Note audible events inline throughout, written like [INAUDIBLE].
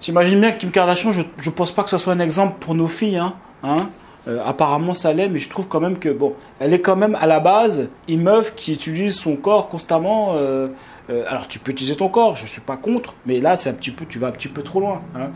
T'imagines bien que Kim Kardashian, je ne pense pas que ce soit un exemple pour nos filles. Hein, hein euh, apparemment, ça l'est, mais je trouve quand même que, bon, elle est quand même à la base une meuf qui utilise son corps constamment. Euh, euh, alors, tu peux utiliser ton corps, je ne suis pas contre, mais là, c'est un petit peu, tu vas un petit peu trop loin. Hein.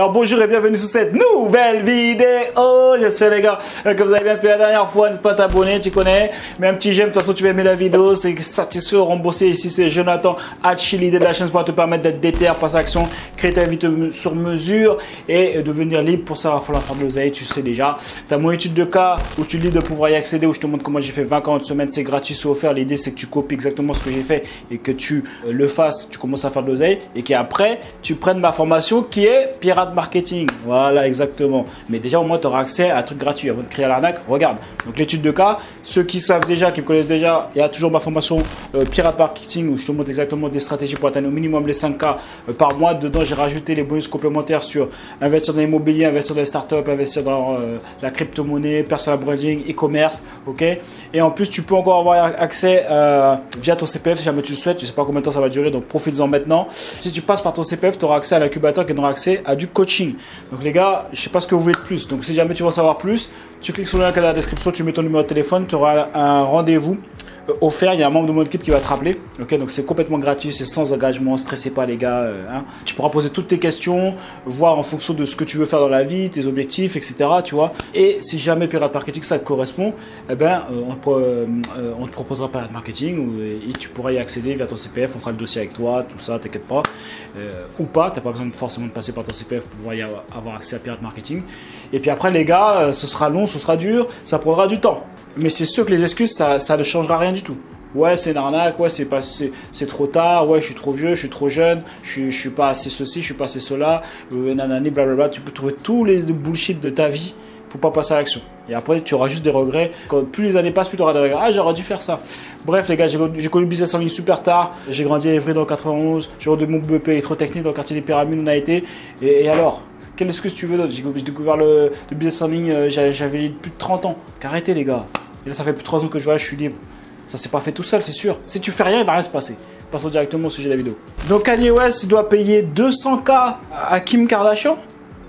Alors bonjour et bienvenue sur cette nouvelle vidéo. J'espère les gars euh, que vous avez bien pu la dernière fois. N'hésite pas à t'abonner, tu connais. Mets un petit j'aime, de toute façon tu vas aimer la vidéo. C'est satisfait, remboursé. Ici c'est Jonathan Hachi, de la chaîne pour te permettre d'être déter, passer action, créer ta vie sur mesure et devenir libre pour savoir faire la forme de l'oseille. Tu sais déjà. Tu as mon étude de cas où tu lis de pouvoir y accéder, où je te montre comment j'ai fait 20 40 semaines. C'est gratuit, c'est offert. L'idée c'est que tu copies exactement ce que j'ai fait et que tu euh, le fasses. Tu commences à faire de l'oseille et qu'après tu prennes ma formation qui est Marketing. Voilà, exactement. Mais déjà, au moins, tu auras accès à un truc gratuit. Avant de créer l'arnaque, regarde. Donc, l'étude de cas, ceux qui savent déjà, qui me connaissent déjà, il y a toujours ma formation euh, Pirate Marketing où je te montre exactement des stratégies pour atteindre au minimum les 5K euh, par mois. Dedans, j'ai rajouté les bonus complémentaires sur investir dans l'immobilier, investir dans les startups, investir dans euh, la crypto-monnaie, personal branding, e-commerce. Ok? Et en plus, tu peux encore avoir accès via ton CPF si jamais tu le souhaites. Je sais pas combien de temps ça va durer, donc profites-en maintenant. Si tu passes par ton CPF, tu auras accès à l'incubateur qui aura accès à du coaching. Donc les gars, je sais pas ce que vous voulez de plus. Donc si jamais tu veux en savoir plus, tu cliques sur le lien dans la description, tu mets ton numéro de téléphone, tu auras un rendez-vous offert. Il y a un membre de mon équipe qui va te rappeler. Donc c'est complètement gratuit, c'est sans engagement. Stressez pas les gars. Euh, hein. Tu pourras poser toutes tes questions, voir en fonction de ce que tu veux faire dans la vie, tes objectifs, etc. Tu vois. Et si jamais Pirate Marketing ça te correspond, eh ben euh, on, te, proposera Pirate Marketing et tu pourras y accéder via ton CPF. On fera le dossier avec toi, tout ça, t'inquiète pas. ou pas, t'as pas besoin forcément de passer par ton CPF pour pouvoir y avoir accès à Pirate Marketing. Et puis après les gars, ce sera long, ce sera dur, ça prendra du temps. Mais c'est sûr que les excuses, ça, ne changera rien du tout. Ouais, c'est une arnaque, ouais, c'est pas, c'est, trop tard, ouais, je suis trop vieux, je suis trop jeune, je, je suis pas assez ceci, je suis pas assez cela, euh, nanani, blablabla. Tu peux trouver tous les bullshit de ta vie pour pas passer à l'action. Et après, tu auras juste des regrets. Quand plus les années passent, plus tu auras des regrets. Ah, j'aurais dû faire ça. Bref, les gars, j'ai, connu business en ligne super tard. J'ai grandi à Évry dans 91. J'ai redonné mon BEP électrotechnique dans le quartier des Pyramides où on a été. Et alors? Quelle excuse tu veux d'autre J'ai découvert le, business en ligne, euh, j'avais plus de 30 ans. Arrêtez les gars. Et là, ça fait plus de 3 ans que je vois, je suis libre. Ça s'est pas fait tout seul, c'est sûr. Si tu fais rien, il va rien se passer. Passons directement au sujet de la vidéo. Donc Kanye West doit payer 200K à Kim Kardashian.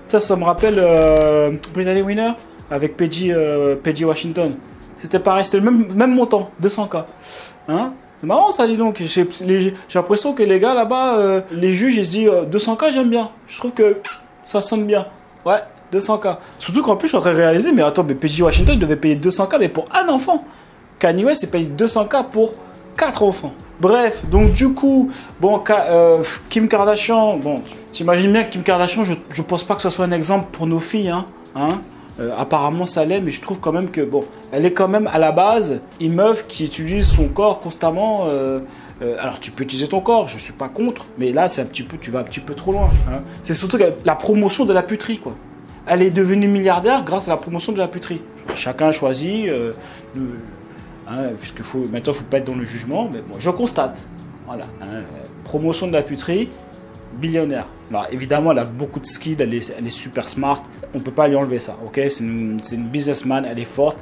Ça, ça me rappelle euh, Winner avec Peggy, euh, Washington. C'était pareil, c'était le même, même montant, 200K. Hein? C'est marrant ça, dis donc. J'ai l'impression que les gars là-bas, euh, les juges, ils se disent 200K, euh, j'aime bien. Je trouve que ça sonne bien. Ouais, 200K. Surtout qu'en plus, je suis en train de réaliser, mais attends, mais PJ Washington devait payer 200K, mais pour un enfant. Kanye West, il paye 200K pour 4 enfants. Bref, donc du coup, bon, euh, Kim Kardashian, bon, t'imagines bien que Kim Kardashian, je, je pense pas que ce soit un exemple pour nos filles, hein. hein euh, apparemment ça l'est, mais je trouve quand même que bon, elle est quand même à la base une meuf qui utilise son corps constamment. Euh, alors tu peux utiliser ton corps, je suis pas contre, mais là c'est un petit peu, tu vas un petit peu trop loin. Hein. C'est surtout la promotion de la puterie quoi elle est devenue milliardaire grâce à la promotion de la puterie. Chacun choisit, euh, hein, puisque faut, maintenant il ne faut pas être dans le jugement, mais je constate. Hein, promotion de la puterie, billionnaire. Alors évidemment, elle a beaucoup de skills, elle est, super smart, on ne peut pas lui enlever ça, ok? C'est une, businessman, elle est forte.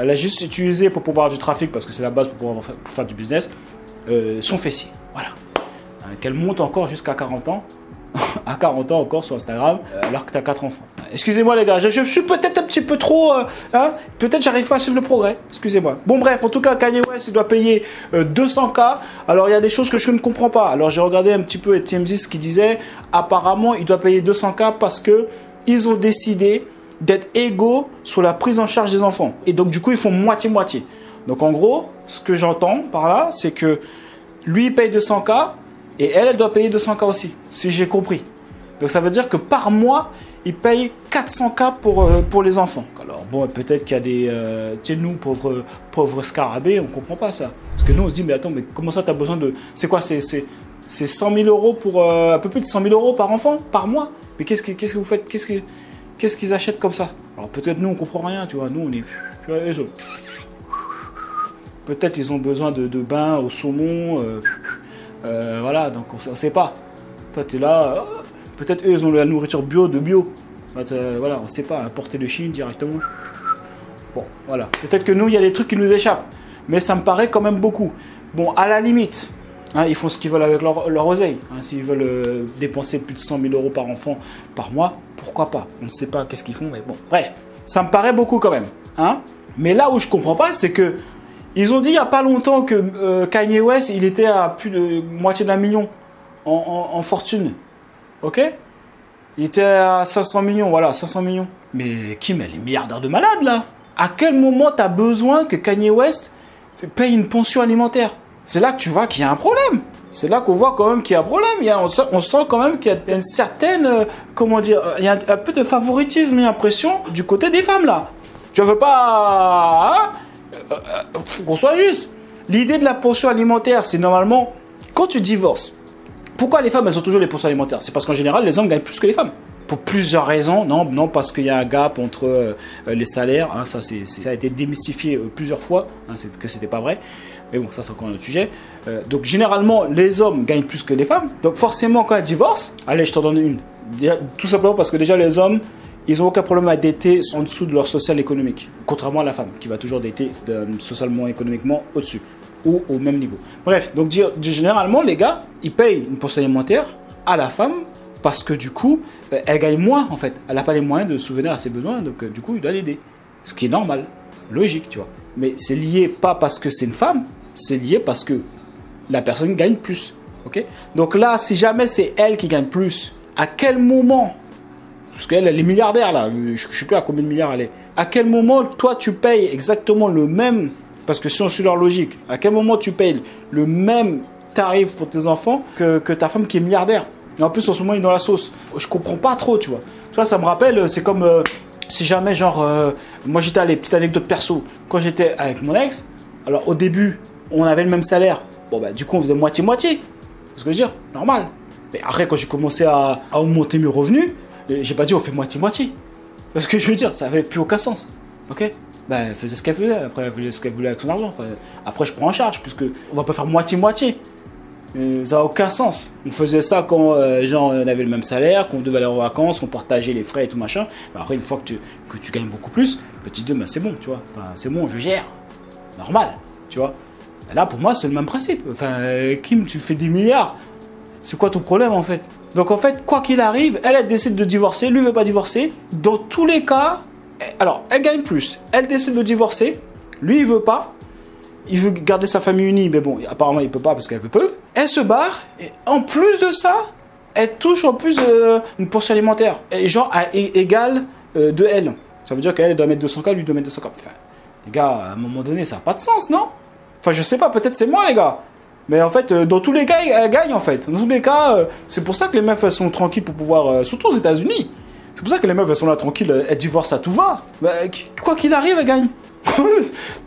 Elle a juste utilisé pour pouvoir du trafic, parce que c'est la base pour pouvoir faire, du business, euh, son fessier. Voilà. Hein, qu'elle monte encore jusqu'à 40 ans, [LAUGHS] à 40 ans encore sur Instagram, euh, alors que tu as 4 enfants. Excusez-moi les gars, je, suis peut-être un petit peu trop... Euh, hein, peut-être j'arrive pas à suivre le progrès, excusez-moi. Bon bref, en tout cas, Kanye West, il doit payer 200K. Euh, alors il y a des choses que je ne comprends pas. Alors j'ai regardé un petit peu TMZ ce qui disait, apparemment il doit payer 200K parce que ils ont décidé d'être égaux sur la prise en charge des enfants. Et donc du coup, ils font moitié-moitié. Donc en gros, ce que j'entends par là, c'est que lui il paye 200K, et elle, doit payer 200K aussi, si j'ai compris. Donc ça veut dire que par mois, il paye 400K pour, euh, pour les enfants. Alors bon, peut-être qu'il y a des... Euh, tu sais, nous, pauvres, pauvres scarabées, on ne comprend pas ça. Parce que nous, on se dit, mais attends, mais comment ça, tu as besoin de... C'est quoi C'est 100 000 euros pour... Euh, un peu plus de 100 000 euros par enfant, par mois? Mais qu'est-ce que, vous faites? Qu'est-ce, que, qu'est-ce qu'ils achètent comme ça? Alors peut-être nous, on comprend rien, tu vois. Nous, on est... Peut-être ils ont besoin de, de bains au saumon. Euh, voilà, donc on ne sait pas. Toi, tu es là, oh, peut-être eux, ils ont la nourriture bio de bio. Voilà, on ne sait pas, importer de Chine directement. Bon, voilà. Peut-être que nous, il y a des trucs qui nous échappent. Mais ça me paraît quand même beaucoup. Bon, à la limite, hein, ils font ce qu'ils veulent avec leur, leur oseille. Hein. S'ils veulent euh, dépenser plus de 100 000 euros par enfant par mois, pourquoi pas? On ne sait pas qu'est-ce qu'ils font, mais bon. Bref, ça me paraît beaucoup quand même. Hein mais là où je comprends pas, c'est que ils ont dit il n'y a pas longtemps que euh, Kanye West, il était à plus de moitié d'un million en, en fortune. Ok? Il était à 500 millions, voilà, 500 millions. Mais Kim, elle est milliardaire de malade là. À quel moment tu as besoin que Kanye West te paye une pension alimentaire? C'est là que tu vois qu'il y a un problème. C'est là qu'on voit quand même qu'il y a un problème. Il y a, on, sent, on, sent, quand même qu'il y a une certaine, euh, comment dire, il y a un, un peu de favoritisme, j'ai l'impression, du côté des femmes là. Tu veux pas, euh, euh, qu'on soit juste. L'idée de la pension alimentaire, c'est normalement quand tu divorces. Pourquoi les femmes elles ont toujours les pensions alimentaires? C'est parce qu'en général les hommes gagnent plus que les femmes pour plusieurs raisons. Non, non parce qu'il y a un gap entre euh, les salaires. Hein, ça, c'est, ça a été démystifié euh, plusieurs fois, hein, c'est, que c'était pas vrai. Mais bon, ça, c'est encore un autre sujet. Euh, donc, généralement, les hommes gagnent plus que les femmes. Donc, forcément, quand elles divorcent, allez, je t'en donne une. Tout simplement parce que déjà, les hommes, ils n'ont aucun problème à dater en dessous de leur social économique. Contrairement à la femme, qui va toujours dater de, socialement économiquement au-dessus ou au même niveau. Bref, donc généralement, les gars, ils payent une pension alimentaire à la femme parce que du coup, euh, elle gagne moins en fait. Elle n'a pas les moyens de souvenir à ses besoins, donc euh, du coup, il doit l'aider. Ce qui est normal, logique, tu vois. Mais c'est lié pas parce que c'est une femme, c'est lié parce que la personne gagne plus. Ok? Donc là, si jamais c'est elle qui gagne plus, à quel moment parce qu'elle, elle est milliardaire là, je ne sais plus à combien de milliards elle est. À quel moment, toi, tu payes exactement le même, parce que si on suit leur logique, à quel moment tu payes le même tarif pour tes enfants que, ta femme qui est milliardaire? Et en plus, en ce moment, il est dans la sauce. Je comprends pas trop, tu vois. Tu ça me rappelle, c'est comme euh, si jamais, genre, euh, moi j'étais à les petites anecdotes perso. Quand j'étais avec mon ex, alors au début, on avait le même salaire. Bon, bah, du coup, on faisait moitié-moitié. C'est ce que je veux dire, normal. Mais après, quand j'ai commencé à, augmenter mes revenus, euh, j'ai pas dit on fait moitié-moitié. Parce que je veux dire, ça avait plus aucun sens. Ok? Ben, elle faisait ce qu'elle faisait, après elle faisait ce qu'elle voulait avec son argent. Après, je prends en charge, puisque on va pas faire moitié-moitié ça n'a aucun sens. On faisait ça quand euh, genre, on avait le même salaire, qu'on devait aller en vacances, qu'on partageait les frais et tout machin. après, une fois que tu, que tu gagnes beaucoup plus, petit 2, ben, c'est bon, tu vois. Enfin, c'est bon, je gère. Normal, tu vois. là, pour moi, c'est le même principe. Enfin, euh, Kim, tu fais des milliards. C'est quoi ton problème en fait? Donc en fait, quoi qu'il arrive, elle, elle décide de divorcer, lui veut pas divorcer. Dans tous les cas, alors, elle gagne plus. Elle décide de divorcer, lui il veut pas il veut garder sa famille unie, mais bon, apparemment il peut pas parce qu'elle veut peu. Elle se barre, et en plus de ça, elle touche en plus euh, une portion alimentaire, genre à égal euh, de elle. Ça veut dire qu'elle doit mettre 200K, lui doit mettre 200K. Enfin, les gars, à un moment donné, ça n'a pas de sens, non? Enfin, je sais pas, peut-être c'est moi, les gars. Mais en fait, euh, dans tous les cas, elle gagne, en fait. Dans tous les cas, c'est pour ça que les meufs, elles sont tranquilles pour pouvoir... surtout aux États-Unis. C'est pour ça que les meufs, elles sont là tranquilles, elles divorcent à tout va. Quoi qu'il arrive, elles gagnent.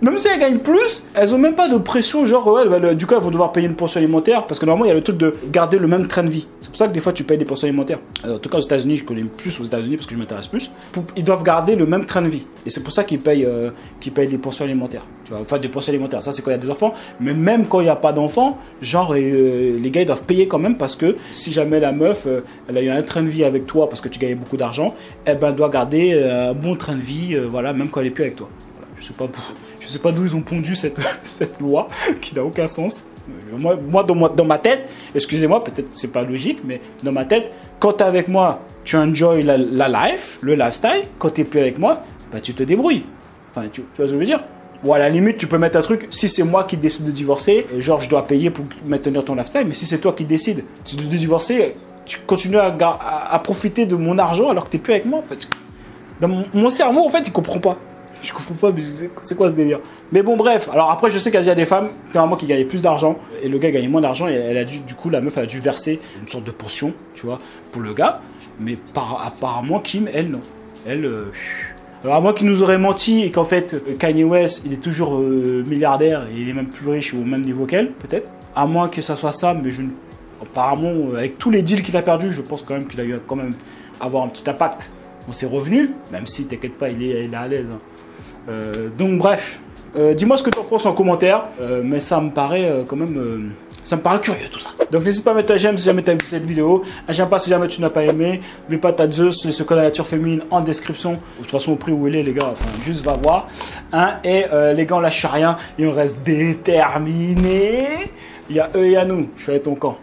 Même si elles gagnent plus, elles ont même pas de pression, genre, ouais, du coup, elles vont devoir payer une pension alimentaire, parce que normalement, il y a le truc de garder le même train de vie. C'est pour ça que des fois, tu payes des pensions alimentaires. en tout cas, aux États-Unis, je connais plus aux États-Unis parce que je m'intéresse plus. Ils doivent garder le même train de vie. Et c'est pour ça qu'ils payent, euh, payent des pensions alimentaires. Tu vois, enfin, des pensions alimentaires. Ça, c'est quand il y a des enfants. Mais même quand il n'y a pas d'enfants, genre, euh, les gars, ils doivent payer quand même parce que si jamais la meuf, euh, elle a eu un train de vie avec toi parce que tu gagnais beaucoup d'argent, eh ben, elle doit garder un bon train de vie, voilà, même quand elle est plus avec toi. Je sais pas, je sais pas d'où ils ont pondu cette, [LAUGHS] cette loi [LAUGHS] qui n'a aucun sens. Moi, moi, dans, dans ma tête, excusez-moi, peut-être c'est pas logique, mais dans ma tête, quand tu es avec moi, tu enjoy la, la life, le lifestyle. Quand tu plus avec moi, bah, tu te débrouilles. Enfin, tu, vois ce que je veux dire? Ou à la limite, tu peux mettre un truc, si c'est moi qui décide de divorcer, genre je dois payer pour maintenir ton lifestyle, mais si c'est toi qui décides de divorcer, tu continues à, à, profiter de mon argent alors que tu plus avec moi. En fait. Dans mon, mon cerveau, en fait, il comprend pas. Je comprends pas, mais c'est quoi ce délire? Mais bon, bref. Alors après, je sais qu'il y a des femmes, clairement, qui gagnaient plus d'argent. Et le gars gagnait moins d'argent. Et elle a dû, du coup, la meuf, elle a dû verser une sorte de pension, tu vois, pour le gars. Mais par, apparemment, Kim, elle, non. Elle. Euh, alors, à moins qu'il nous aurait menti et qu'en fait, Kanye West, il est toujours euh, milliardaire et il est même plus riche au même niveau qu'elle, peut-être. À moins que ça soit ça, mais je Apparemment, euh, avec tous les deals qu'il a perdus, je pense quand même qu'il a eu quand même avoir un petit impact dans ses revenus, même si, t'inquiète pas, il est, il est à l'aise. Hein. Euh, donc bref, euh, dis-moi ce que tu en penses en commentaire, euh, mais ça me paraît quand même Ça me paraît curieux tout ça. Donc n'hésite pas à mettre un j'aime si jamais tu as aimé cette vidéo. Un j'aime pas si jamais tu n'as pas aimé. N'oublie pas ta Zeus, ce code la nature féminine en description. De toute façon, au prix où il est, les gars, juste va voir. Hein, et les gars, on lâche rien et on reste déterminés. Il y a eux et a nous. Je suis avec ton camp.